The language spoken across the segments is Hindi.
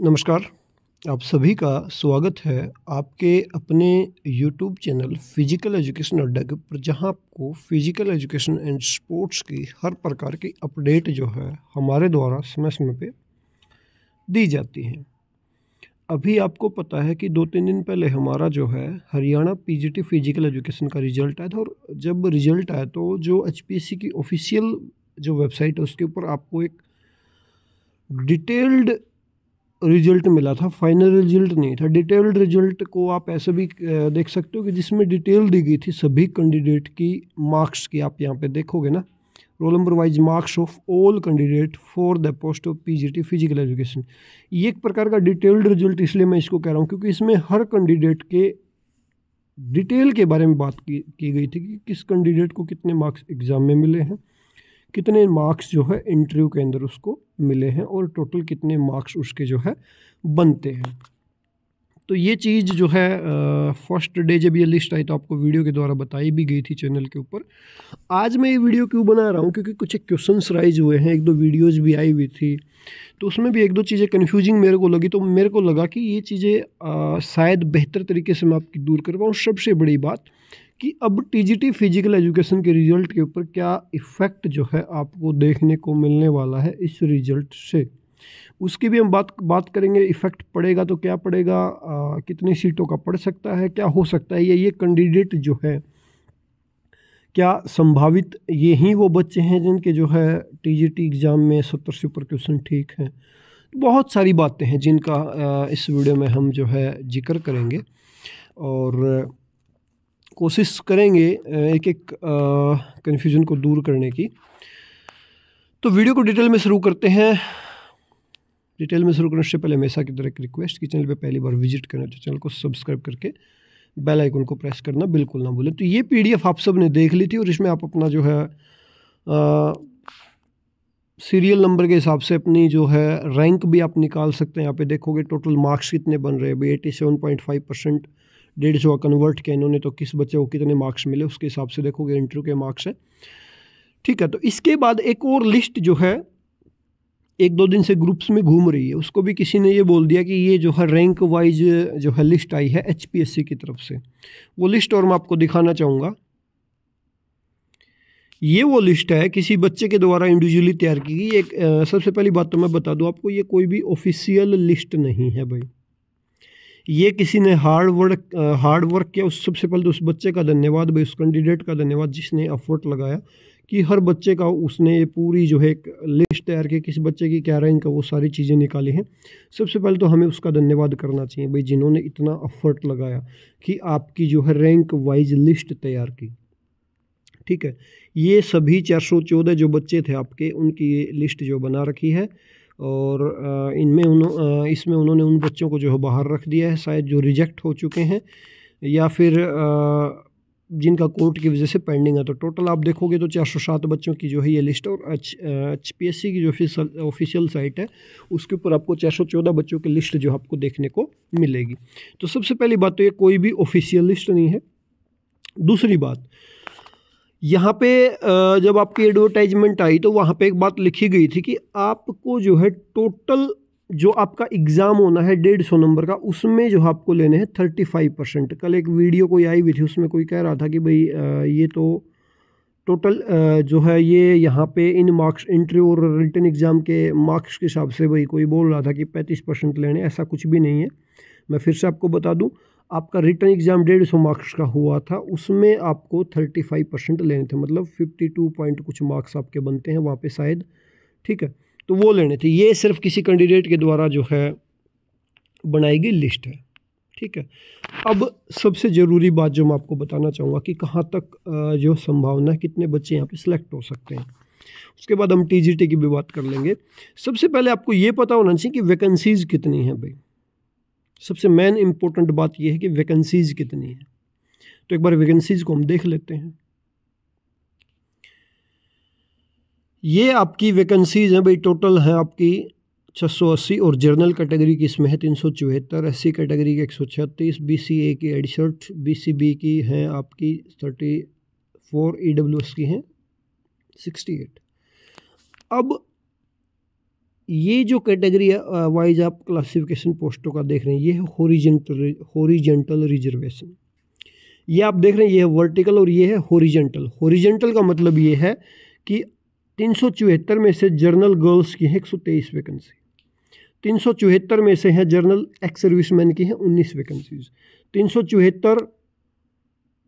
नमस्कार, आप सभी का स्वागत है आपके अपने YouTube चैनल फ़िज़िकल एजुकेशन अड्डा के ऊपर, जहाँ आपको फ़िज़िकल एजुकेशन एंड स्पोर्ट्स की हर प्रकार की अपडेट जो है हमारे द्वारा समय समय पे दी जाती हैं। अभी आपको पता है कि दो तीन दिन पहले हमारा जो है हरियाणा पीजीटी फ़िज़िकल एजुकेशन का रिज़ल्ट आया था और जब रिज़ल्ट आया तो जो एच की ऑफिशियल जो वेबसाइट है, उसके ऊपर आपको एक डिटेल्ड रिज़ल्ट मिला था फाइनल रिज़ल्ट नहीं था। डिटेल्ड रिज़ल्ट को आप ऐसे भी देख सकते हो कि जिसमें डिटेल दी गई थी सभी कैंडिडेट की मार्क्स की आप यहाँ पे देखोगे ना roll number wise marks of all candidate for the post of PGT physical education ये एक प्रकार का डिटेल्ड रिज़ल्ट इसलिए मैं इसको कह रहा हूँ क्योंकि इसमें हर कैंडिडेट के डिटेल के बारे में बात की, की गई थी कि किस कैंडिडेट को कितने मार्क्स एग्ज़ाम में मिले हैं। कितने मार्क्स जो है इंटरव्यू के अंदर उसको मिले हैं और टोटल कितने मार्क्स उसके जो है बनते हैं। तो ये चीज़ जो है फ़र्स्ट डे जब ये लिस्ट आई तो आपको वीडियो के द्वारा बताई भी गई थी चैनल के ऊपर। आज मैं ये वीडियो क्यों बना रहा हूँ? क्योंकि कुछ क्वेश्चंस राइज हुए हैं, एक दो वीडियोस भी आई हुई थी तो उसमें भी एक दो चीज़ें कन्फ्यूजिंग मेरे को लगी तो मेरे को लगा कि ये चीज़ें शायद बेहतर तरीके से मैं आपकी दूर कर पाऊँ। सबसे बड़ी बात कि अब टीजीटी फ़िज़िकल एजुकेशन के रिज़ल्ट के ऊपर क्या इफ़ेक्ट जो है आपको देखने को मिलने वाला है इस रिज़ल्ट से? उसकी भी हम बात बात करेंगे इफ़ेक्ट पड़ेगा तो क्या पड़ेगा? आ, कितनी सीटों का पड़ सकता है क्या हो सकता है? ये ये कैंडिडेट जो है क्या संभावित ये ही वो बच्चे हैं जिनके जो है टीजीटी एग्ज़ाम में सत्तर से ऊपर क्वेश्चन ठीक हैं? बहुत सारी बातें हैं जिनका इस वीडियो में हम जो है ज़िक्र करेंगे। और कोशिश करेंगे एक एक कन्फ्यूज़न को दूर करने की। तो वीडियो को डिटेल में शुरू करते हैं। डिटेल में शुरू करने से पहले हमेशा की तरह एक रिक्वेस्ट कि चैनल पे पहली बार विज़िट करना तो चैनल को सब्सक्राइब करके बेल आइकन को प्रेस करना बिल्कुल ना भूलें। तो ये पीडीएफ आप सबने देख ली थी और इसमें आप अपना जो है सीरियल नंबर के हिसाब से अपनी जो है रैंक भी आप निकाल सकते हैं। यहाँ पे देखोगे टोटल मार्क्स कितने बन रहे हैं? भाई eighty seven point five percent डेढ़ सौ कन्वर्ट किया इन्होंने तो किस बच्चे को कितने मार्क्स मिले, उसके हिसाब से देखोगे इंटरव्यू के मार्क्स हैं। ठीक है तो इसके बाद एक और लिस्ट जो है, एक दो दिन से ग्रुप्स में घूम रही है। उसको भी किसी ने ये बोल दिया कि ये जो है रैंक वाइज जो है लिस्ट आई है एचपीएससी की तरफ़ से। वो लिस्ट और मैं आपको दिखाना चाहूँगा। ये वो लिस्ट है, किसी बच्चे के द्वारा इंडिविजुअली तैयार की गई। एक सबसे पहली बात तो मैं बता दूँ, आपको ये कोई भी ऑफिशियल लिस्ट नहीं है भाई। ये किसी ने हार्ड वर्क हार्ड वर्क किया। उस सबसे पहले तो उस बच्चे का धन्यवाद, भाई, उस कैंडिडेट का धन्यवाद जिसने एफर्ट लगाया कि हर बच्चे का उसने ये पूरी जो है एक लिस्ट तैयार की किस बच्चे की क्या रैंक है, वो सारी चीज़ें निकाली हैं। सबसे पहले तो हमें उसका धन्यवाद करना चाहिए, भाई, जिन्होंने इतना एफर्ट लगाया कि आपकी जो है रैंक वाइज लिस्ट तैयार की। ठीक है? ये सभी चार सौ चौदह जो बच्चे थे आपके, उनकी ये लिस्ट जो बना रखी है। और इनमें उन इसमें उन्होंने उन बच्चों को जो है बाहर रख दिया है, शायद जो रिजेक्ट हो चुके हैं, या फिर जिनका कोर्ट की वजह से पेंडिंग है। तो टोटल आप देखोगे तो चार सौ सात बच्चों की जो है ये लिस्ट और H H P S C की जो ऑफिशियल साइट है, उसके ऊपर आपको चार सौ चौदह बच्चों की लिस्ट जो आपको देखने को मिलेगी। तो सबसे पहली बात तो ये कोई भी ऑफिशियल लिस्ट नहीं है। दूसरी बात यहाँ पे जब आपकी एडवर्टाइजमेंट आई तो वहाँ पे एक बात लिखी गई थी कि आपको जो है टोटल जो आपका एग्ज़ाम होना है डेढ़ सौ नंबर का, उसमें जो आपको लेने हैं थर्टी फाइव परसेंट कल एक वीडियो कोई आई हुई थी, उसमें कोई कह रहा था कि भाई ये तो टोटल जो है ये यहाँ पे इन मार्क्स इंटरव्यू और रिटर्न एग्ज़ाम के मार्क्स के हिसाब से भाई कोई बोल रहा था कि पैंतीस परसेंट लेने, ऐसा कुछ भी नहीं है। मैं फिर से आपको बता दूँ आपका रिटर्न एग्ज़ाम डेढ़ सौ मार्क्स का हुआ था, उसमें आपको थर्टी फाइव परसेंट लेने थे मतलब फिफ्टी टू पॉइंट कुछ मार्क्स आपके बनते हैं वहाँ पे शायद, ठीक है? तो वो लेने थे। ये सिर्फ़ किसी कैंडिडेट के द्वारा जो है बनाई गई लिस्ट है, ठीक है? अब सबसे ज़रूरी बात जो मैं आपको बताना चाहूँगा कि कहाँ तक जो संभावना है, कितने बच्चे यहाँ पे सिलेक्ट हो सकते हैं। उसके बाद हम टीजीटी की भी बात कर लेंगे। सबसे पहले आपको ये पता होना चाहिए कि वैकेंसीज़ कितनी हैं भाई। सबसे मेन इम्पोर्टेंट बात यह है कि वैकेंसीज़ कितनी है। तो एक बार वैकेंसीज़ को हम देख लेते हैं। ये आपकी वैकेंसीज़ हैं भाई टोटल हैं आपकी 680 और जर्नल कैटेगरी की इसमें है तीन सौ चौहत्तर एस सी कैटेगरी की एक सौ छत्तीस बी सी ए की अड़सठ बी सी बी की हैं आपकी thirty four E W S की हैं सिक्सटी एट अब ये जो कैटेगरी वाइज आप क्लासिफिकेशन पोस्टों का देख रहे हैं, ये है होरिजेंटल होरिजेंटल रिजर्वेशन ये आप देख रहे हैं, ये है वर्टिकल और ये है होरिजेंटल होरिजेंटल का मतलब ये है कि तीन में से जर्नल गर्ल्स की है एक वैकेंसी तीन सौ चौहत्तर में से हैं जर्नल एक्स सर्विसमैन की हैं उन्नीस वैकेंसीज तीन सौ चौहत्तर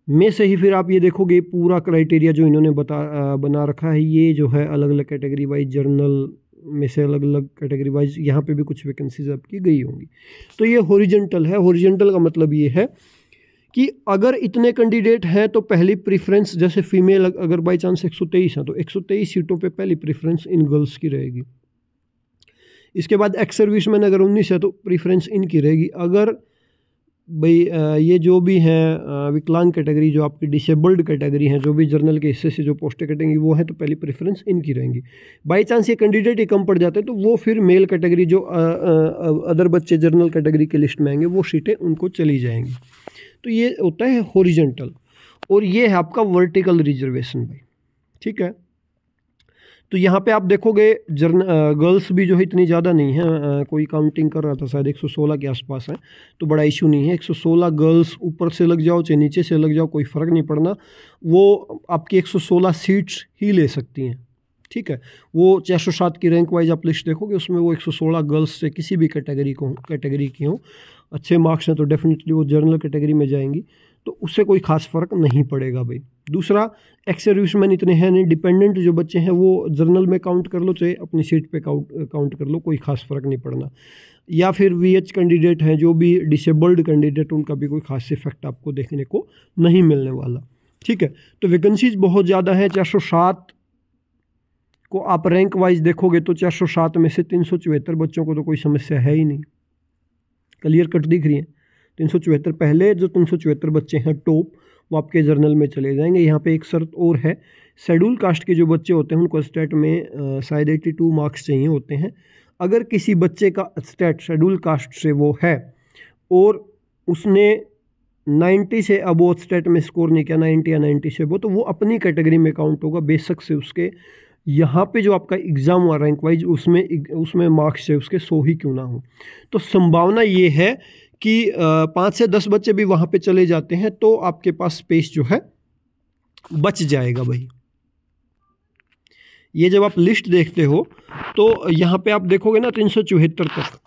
में से ही फिर आप ये देखोगे, पूरा क्राइटेरिया जो इन्होंने बता बना रखा है, ये जो है अलग अलग कैटेगरी वाइज जर्नल में से अलग अलग कैटेगरी वाइज यहाँ पे भी कुछ वैकेंसीज आपकी गई होंगी। तो ये होरिजेंटल है। होरिजेंटल का मतलब ये है कि अगर इतने कैंडिडेट हैं तो पहली प्रेफरेंस जैसे फीमेल अगर बाई चांस एक है तो एक सौ तेईस सीटों पे पहली प्रेफरेंस इन गर्ल्स की रहेगी। इसके बाद एक्स सर्विस मैन अगर उन्नीस है तो प्रेफरेंस इनकी रहेगी। अगर भाई ये जो भी हैं विकलांग कैटेगरी, जो आपकी डिसेबल्ड कैटेगरी हैं, जो भी जर्नल के हिस्से से जो पोस्टें कटेंगी, वो हैं तो पहली प्रेफरेंस इनकी रहेंगी। बाई चांस ये कैंडिडेट ही कम पड़ जाते हैं तो वो फिर मेल कैटेगरी जो अदर बच्चे जर्नल कैटेगरी के लिस्ट में आएँगे, वो सीटें उनको चली जाएँगी। तो ये होता है हॉरिजेंटल और ये है आपका वर्टिकल रिजर्वेशन भाई, ठीक है? तो यहाँ पे आप देखोगे जर्न गर्ल्स भी जो है इतनी ज़्यादा नहीं है कोई काउंटिंग कर रहा था शायद 116 के आसपास है तो बड़ा इशू नहीं है। 116 गर्ल्स ऊपर से लग जाओ चाहे नीचे से लग जाओ, कोई फ़र्क नहीं पड़ना। वो आपकी 116 सीट्स ही ले सकती हैं, ठीक है? वो चार सौ सात की रैंक वाइज आप लिस्ट देखोगे, उसमें वो 116 गर्ल्स से किसी भी कैटेगरी को, कैटेगरी की हों, अच्छे मार्क्स हैं तो डेफिनेटली वो जर्नल कैटेगरी में जाएँगी। तो उससे कोई खास फ़र्क नहीं पड़ेगा भाई। दूसरा एक्स सर्विसमैन इतने हैं नहीं डिपेंडेंट जो बच्चे हैं, वो जर्नल में काउंट कर लो, चाहे अपनी सीट पे काउंट काउंट कर लो, कोई खास फ़र्क नहीं पड़ना। या फिर वी एच कैंडिडेट हैं, जो भी डिसेबल्ड कैंडिडेट उनका भी कोई खास इफ़ेक्ट आपको देखने को नहीं मिलने वाला। ठीक है तो वैकेंसीज बहुत ज़्यादा हैं, चार सौ सात को आप रैंक वाइज देखोगे तो चार सौ सात में से तीन सौ चौहत्तर बच्चों को तो कोई समस्या है ही नहीं। क्लियर कट दिख रही है। तीन सौ चौहत्तर पहले, जो तीन सौ चौहत्तर बच्चे हैं, टॉप, वो आपके जर्नल में चले जाएँगे। यहाँ पे एक शर्त और है, शेड्यूल कास्ट के जो बच्चे होते हैं, उनको स्टेट में शायद एट्टी टू मार्क्स चाहिए होते हैं। अगर किसी बच्चे का स्टेट, शेड्यूल कास्ट से वो है, और उसने 90 से अबो स्टेट में स्कोर नहीं किया 90 या 90 से वो तो वो अपनी कैटेगरी में काउंट होगा, बेशक से उसके, यहाँ पे जो आपका एग्ज़ाम हुआ, रैंक वाइज, उसमें उसमें मार्क्स से उसके सो ही क्यों ना हो। तो संभावना ये है कि पाँच से दस बच्चे भी वहाँ पे चले जाते हैं तो आपके पास स्पेस जो है, बच जाएगा भाई। ये जब आप लिस्ट देखते हो तो यहाँ पे आप देखोगे ना तीन सौ चौहत्तर तक।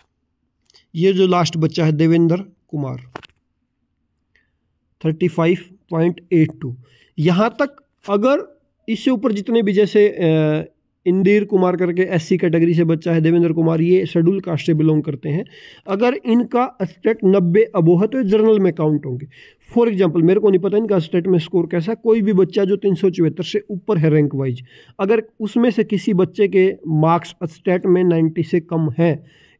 ये जो लास्ट बच्चा है, Devendra Kumar thirty five point eight two यहाँ तक अगर इससे ऊपर जितने भी जैसे इंदिर कुमार करके एससी कैटेगरी से बच्चा है, देवेंद्र कुमार, ये शेड्यूल कास्ट से बिलोंग करते हैं। अगर इनका स्टेट नब्बे अबो है तो जर्नल में काउंट होंगे। फॉर एग्ज़ाम्पल मेरे को नहीं पता इनका स्टेट में स्कोर कैसा है। कोई भी बच्चा जो तीन सौ चौहत्तर से ऊपर है रैंक वाइज अगर उसमें से किसी बच्चे के मार्क्स स्टेट में नाइन्टी से कम है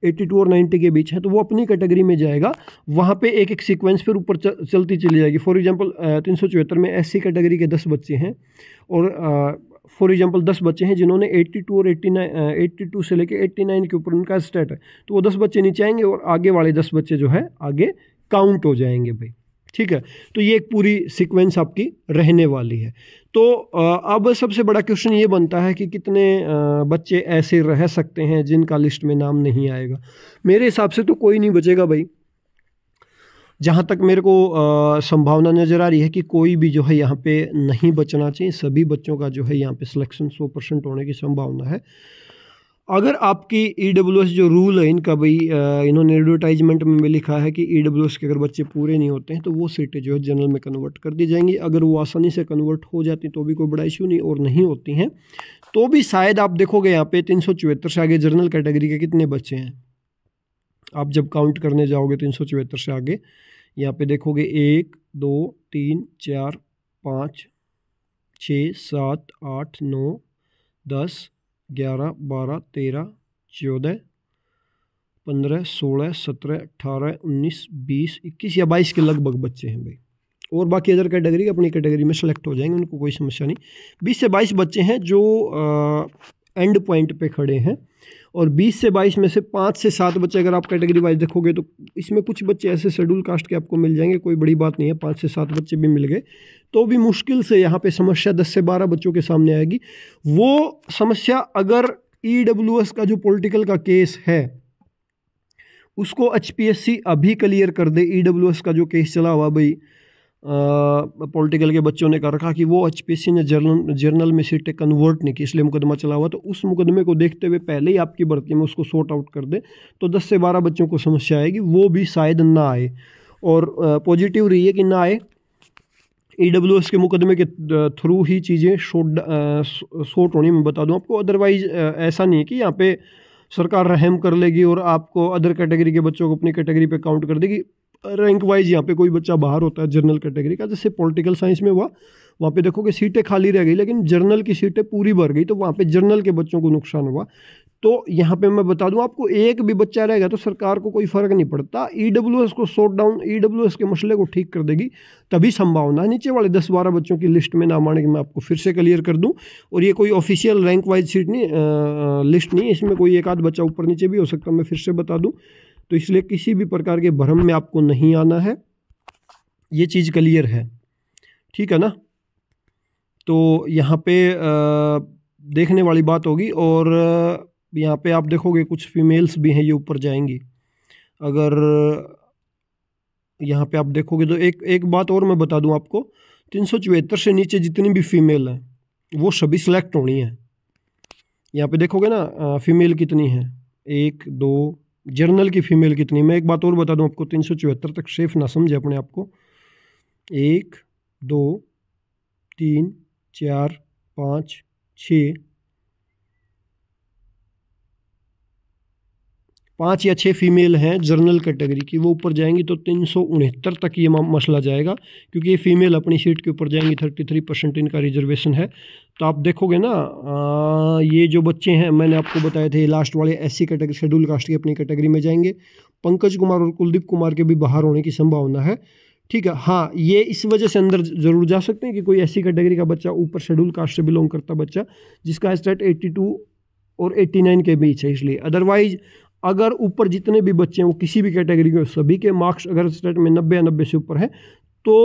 एट्टी टू और नाइन्टी के बीच है तो वो अपनी कैटेगरी में जाएगा। वहाँ पे एक एक सीक्वेंस फिर ऊपर चलती चली जाएगी। फॉर एग्जांपल तीन सौ चौहत्तर में एससी कैटेगरी के दस बच्चे हैं, और फॉर एग्जांपल, दस बच्चे हैं जिन्होंने 82 और 89 82 से लेके 89 के ऊपर उनका स्टेट है। तो वो दस बच्चे नीचे आएँगे और आगे वाले दस बच्चे जो है, आगे काउंट हो जाएँगे भाई। ठीक है? तो ये एक पूरी सीक्वेंस आपकी रहने वाली है। तो अब सबसे बड़ा क्वेश्चन ये बनता है कि कितने बच्चे ऐसे रह सकते हैं जिनका लिस्ट में नाम नहीं आएगा। मेरे हिसाब से तो कोई नहीं बचेगा भाई। जहाँ तक मेरे को संभावना नज़र आ रही है कि कोई भी जो है यहाँ पे नहीं बचना चाहिए। सभी बच्चों का जो है यहाँ पे सिलेक्शन सौ परसेंट होने की संभावना है। अगर आपकी ई डब्ल्यू एस जो रूल है, इनका भाई इन्होंने एडवर्टाइजमेंट में भी लिखा है कि ई डब्ल्यू एस के अगर बच्चे पूरे नहीं होते हैं तो वो सीटें जो है जनरल में कन्वर्ट कर दी जाएँगी। अगर वो आसानी से कन्वर्ट हो जाती तो भी कोई बड़ा इशू नहीं और नहीं होती हैं। तो भी शायद आप देखोगे यहाँ पे तीन सौ चौहत्तर से आगे जनरल कैटेगरी के कितने बच्चे हैं। आप जब काउंट करने जाओगे तीन सौ चौहत्तर से आगे यहाँ पे देखोगे एक दो तीन चार पाँच छः सात आठ नौ दस ग्यारह बारह तेरह चौदह पंद्रह सोलह सत्रह अठारह उन्नीस बीस इक्कीस या बाईस के लगभग बच्चे हैं भाई। और बाकी अदर कैटेगरी अपनी कैटेगरी में सेलेक्ट हो जाएँगे उनको कोई समस्या नहीं। बीस से बाईस बच्चे हैं जो आ, एंड पॉइंट पे खड़े हैं। और 20 से 22 में से पाँच से सात बच्चे अगर आप कैटेगरी वाइज देखोगे तो इसमें कुछ बच्चे ऐसे शेड्यूल कास्ट के आपको मिल जाएँगे, कोई बड़ी बात नहीं है, पाँच से सात बच्चे भी मिल गए। तो भी मुश्किल से यहाँ पे समस्या दस से बारह बच्चों के सामने आएगी। वो समस्या अगर ई e का जो पोलिटिकल का केस है, उसको एच अभी क्लियर कर दे ई e का जो केस चला हुआ, भाई पॉलिटिकल के बच्चों ने कर रखा कि वो एच पी सी ने जर्नल जर्नल में सीटें कन्वर्ट नहीं की, इसलिए मुकदमा चला हुआ। तो उस मुकदमे को देखते हुए पहले ही आपकी भर्ती में उसको सॉर्ट आउट कर दे तो 10 से 12 बच्चों को समस्या आएगी, वो भी शायद ना आए। और पॉजिटिव रही है कि ना आए ई e के मुकदमे के थ्रू ही चीज़ें शॉर्ट शॉर्ट होनी मैं बता दूँ आपको। अदरवाइज़ ऐसा नहीं है कि यहाँ पे सरकार रहम कर लेगी और आपको अदर कैटेगरी के बच्चों को अपनी कैटेगरी पे काउंट कर देगी। रैंक वाइज यहाँ पे कोई बच्चा बाहर होता है जर्नल कैटेगरी का जैसे पॉलिटिकल साइंस में हुआ वहाँ पे देखो कि सीटें खाली रह गई लेकिन जर्नल की सीटें पूरी भर गई तो वहाँ पे जर्नल के बच्चों को नुकसान हुआ। तो यहाँ पे मैं बता दूँ आपको एक भी बच्चा रहेगा तो सरकार को कोई फ़र्क नहीं पड़ता। ईडब्ल्यूएस को शॉर्ट डाउन ईडब्ल्यूएस के मसले को ठीक कर देगी तभी संभावना है। नीचे वाले दस बारह बच्चों की लिस्ट में नाम आने की मैं आपको फिर से क्लियर कर दूँ और ये कोई ऑफिशियल रैंक वाइज सीट नहीं आ, लिस्ट नहीं इसमें कोई एक आध बच्चा ऊपर नीचे भी हो सकता मैं फिर से बता दूँ। तो इसलिए किसी भी प्रकार के भ्रम में आपको नहीं आना है। ये चीज़ क्लियर है। ठीक है ना? तो यहाँ पे देखने वाली बात होगी और यहाँ पे आप देखोगे कुछ फीमेल्स भी हैं ये ऊपर जाएँगी। अगर, यहाँ पे आप देखोगे तो एक एक बात और मैं बता दूँ आपको। तीन सौ चौहत्तर से नीचे जितनी भी फीमेल हैं, वो सभी सिलेक्ट होनी है। यहाँ पे देखोगे ना फीमेल कितनी है? एक, दो जर्नल की फ़ीमेल कितनी? मैं एक बात और बता दूँ आपको, तीन सौ चौहत्तर तक सेफ़ ना समझे अपने आप को। एक, दो, तीन, चार, पाँच छ पाँच या छः फीमेल हैं जर्नल कैटेगरी की वो ऊपर जाएँगी तो तीन सौ उनहत्तर तक ये मसला जाएगा क्योंकि ये फीमेल अपनी सीट के ऊपर जाएँगी थर्टी थ्री परसेंट इनका रिजर्वेशन है। तो आप देखोगे ना आ, ये जो बच्चे हैं मैंने आपको बताए थे लास्ट वाले S C category schedule caste की अपनी कैटेगरी में जाएँगे। पंकज कुमार और कुलदीप कुमार के भी बाहर होने की संभावना है। ठीक है हाँ ये इस वजह से अंदर ज़रूर जा सकते हैं कि कोई ऐसी कैटेगरी का बच्चा ऊपर शेड्यूल कास्ट से बिलोंग करता बच्चा जिसका स्टेट एट्टी टू और एट्टी नाइन के बीच है इसलिए। अदरवाइज़ अगर ऊपर जितने भी बच्चे हैं वो किसी भी कैटेगरी के सभी के मार्क्स अगर स्टेट में नब्बे या नब्बे से ऊपर है तो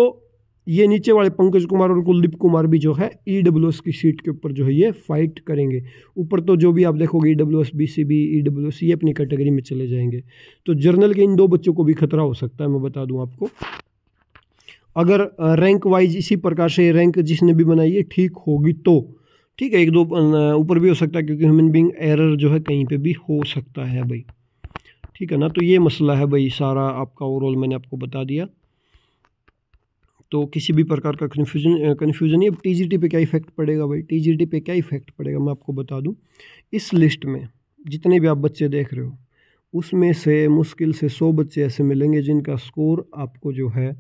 ये नीचे वाले पंकज कुमार और कुलदीप कुमार भी जो है ई डब्ल्यू एस की सीट के ऊपर जो है ये फाइट करेंगे। ऊपर तो जो भी आप देखोगे E W S B C B E W S ये अपनी कैटेगरी में चले जाएँगे। तो जर्नल के इन दो बच्चों को भी खतरा हो सकता है, मैं बता दूँ आपको। अगर रैंक वाइज इसी प्रकार से रैंक जिसने भी बनाई है, ठीक होगी तो। ठीक है, एक दो ऊपर भी हो सकता है, क्योंकि ह्यूमन बींग एरर जो है कहीं पे भी हो सकता है भाई। ठीक है ना तो ये मसला है भाई, सारा आपका ओवरऑल मैंने आपको बता दिया। तो किसी भी प्रकार का कन्फ्यूज़न कन्फ्यूज़न नहीं, अब टी पे क्या इफ़ेक्ट पड़ेगा भाई? टीजीटी पे क्या इफ़ेक्ट पड़ेगा, मैं आपको बता दूँ। इस लिस्ट में जितने भी आप बच्चे देख रहे हो, उसमें से मुश्किल से सौ बच्चे ऐसे मिलेंगे जिनका स्कोर आपको जो है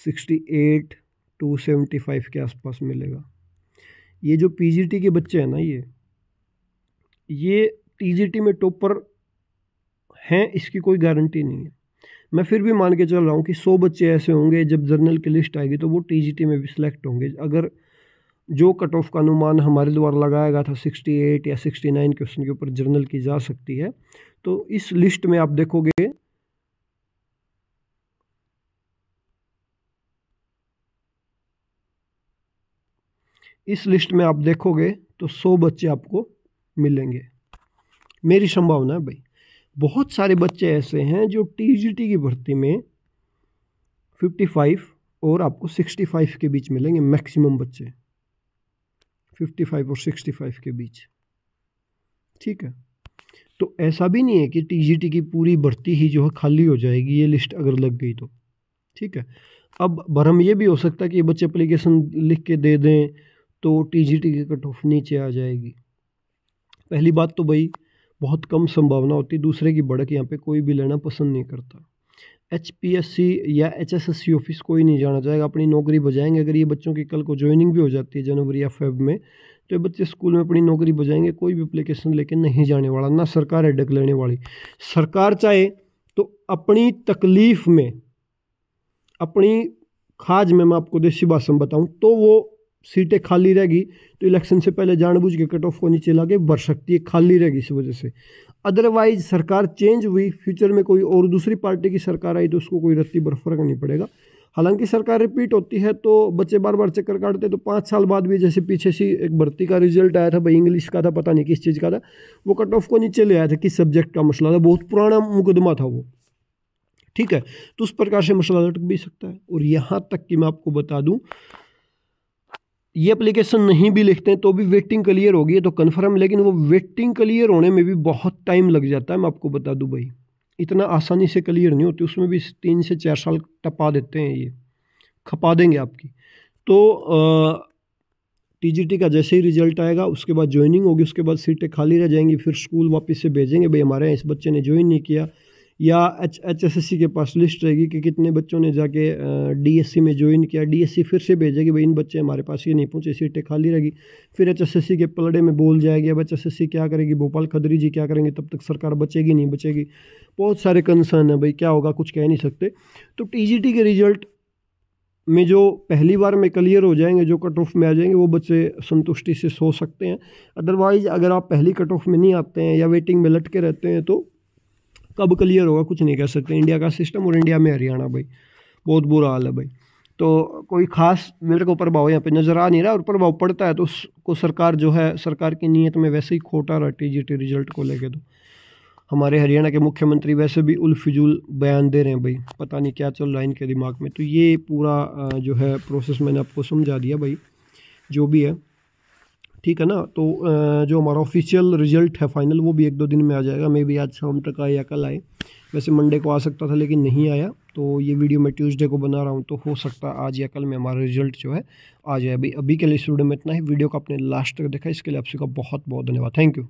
sixty eight to seventy five के आसपास मिलेगा। ये जो पीजीटी के बच्चे हैं ना ये ये टीजीटी में टॉपर हैं, इसकी कोई गारंटी नहीं है। मैं फिर भी मान के चल रहा हूँ कि सौ बच्चे ऐसे होंगे, जब जर्नल की लिस्ट आएगी तो वो टीजीटी में भी सिलेक्ट होंगे। अगर जो कट ऑफ़ का अनुमान हमारे द्वारा लगाया गया था सिक्सटी एट या सिक्सटी नाइन क्वेश्चन के ऊपर जर्नल की जा सकती है तो इस लिस्ट में आप देखोगे इस लिस्ट में आप देखोगे तो सौ बच्चे आपको मिलेंगे। मेरी संभावना है भाई। बहुत सारे बच्चे ऐसे हैं जो टीजीटी की भर्ती में 55 और आपको 65 के बीच मिलेंगे मैक्सिमम बच्चे। 55 और 65 के बीच। ठीक है? तो ऐसा भी नहीं है कि टीजीटी की पूरी भर्ती ही जो है खाली हो जाएगी, ये लिस्ट अगर लग गई तो। ठीक है? अब भरम ये भी हो सकता है कि ये बच्चे अप्लीकेशन लिख के दे दें तो टी जी टी की कट ऑफ़ नीचे आ जाएगी। पहली बात तो भाई, बहुत कम संभावना होती दूसरे की बढ़क यहाँ पे कोई भी लेना पसंद नहीं करता। एच पी एस सी या H S S C office कोई नहीं जाना चाहेगा, अपनी नौकरी बजाएँगे, अगर ये बच्चों की कल को ज्वाइनिंग भी हो जाती है जनवरी या फेब में तो ये बच्चे स्कूल में अपनी नौकरी बजाएँगे, कोई भी अप्लीकेशन लेके नहीं जाने वाला, ना सरकार हेडक लेने वाली। सरकार चाहे तो अपनी तकलीफ़ में, अपनी खाज में मैं आपको देसी भाषा बताऊँ तो वो सीटें खाली रहेगी तो इलेक्शन से पहले जानबूझ के कट ऑफ़ को नीचे ला के बढ़ सकती है, खाली रहेगी इस वजह से। अदरवाइज़ सरकार चेंज हुई फ्यूचर में कोई और दूसरी पार्टी की सरकार आई तो उसको कोई रत्ती बर फ़र्क नहीं पड़ेगा। हालाँकि सरकार रिपीट होती है तो बच्चे बार बार चक्कर काटते तो पाँच साल बाद भी जैसे पीछे सी एक भर्ती का रिज़ल्ट आया था, भाई इंग्लिश का था, पता नहीं किस चीज़ का था, वो कट ऑफ़ को नीचे ले आया था, किस सब्जेक्ट का मसला था, बहुत पुराना मुकदमा था वो। ठीक है तो उस प्रकार से मसला लटक भी सकता है। और यहाँ तक कि मैं आपको बता दूँ ये एप्लीकेशन नहीं भी लिखते हैं तो भी वेटिंग क्लियर होगी तो कन्फर्म लेकिन वो वेटिंग क्लियर होने में भी बहुत टाइम लग जाता है, मैं आपको बता दूँ भाई। इतना आसानी से क्लियर नहीं होती, उसमें भी तीन से चार साल टपा देते हैं ये, खपा देंगे आपकी। तो टीजीटी का जैसे ही रिज़ल्ट आएगा, उसके बाद ज्वाइनिंग होगी, उसके बाद सीटें खाली रह जाएँगी, फिर स्कूल वापस से भेजेंगे, भाई हमारे यहाँ इस बच्चे ने ज्वाइन नहीं किया या H H S S C के पास लिस्ट रहेगी कि कितने बच्चों ने जाके डी एस सी में ज्वाइन किया। डी एस सी फिर से भेजेगी, भाई, इन बच्चे हमारे पास ये नहीं पहुँचे, सीटें खाली रहेगी। फिर एच एस एस सी के पलड़े में बोल जाएगी, अब एच एस एस सी क्या करेगी? भोपाल खदरी जी क्या करेंगे? तब तक सरकार बचेगी, नहीं बचेगी? बहुत सारे कंसर्न है, भाई, क्या होगा? कुछ कह नहीं सकते। तो टीजीटी के रिज़ल्ट में जो पहली बार में क्लियर हो जाएँगे, जो कट ऑफ़ में आ जाएँगे, वो बच्चे संतुष्टि से सो सकते हैं। अदरवाइज़ अगर आप पहली कट ऑफ़ में नहीं आते हैं या वेटिंग में लटके रहते हैं तो कब क्लियर होगा, कुछ नहीं कह सकते। इंडिया का सिस्टम और इंडिया में हरियाणा भाई, बहुत बुरा हाल है भाई। तो कोई खास मेरे को प्रभाव यहाँ पे नज़र आ नहीं रहा और प्रभाव पड़ता है तो उसको सरकार जो है, सरकार की नीयत में वैसे ही खोटा रहा टीजीटी रिज़ल्ट को लेके तो। हमारे हरियाणा के मुख्यमंत्री वैसे भी उलफिजुल बयान दे रहे हैं भाई, पता नहीं क्या चल रहा है इनके दिमाग में। तो ये पूरा जो है प्रोसेस मैंने आपको समझा दिया भाई, जो भी है। ठीक है ना? तो जो हमारा ऑफिशियल रिज़ल्ट है फाइनल वो भी एक दो दिन में आ जाएगा। मे भी आज शाम तक आए या कल आए। वैसे मंडे को आ सकता था, लेकिन नहीं आया। तो ये वीडियो मैं ट्यूसडे को बना रहा हूँ तो हो सकता है आज या कल में हमारा रिज़ल्ट जो है, आ जाए। अभी अभी के लिए इस वीडियो में इतना ही। वीडियो को आपने लास्ट तक देखा, इसके लिए आप सबका बहुत बहुत धन्यवाद। Thank you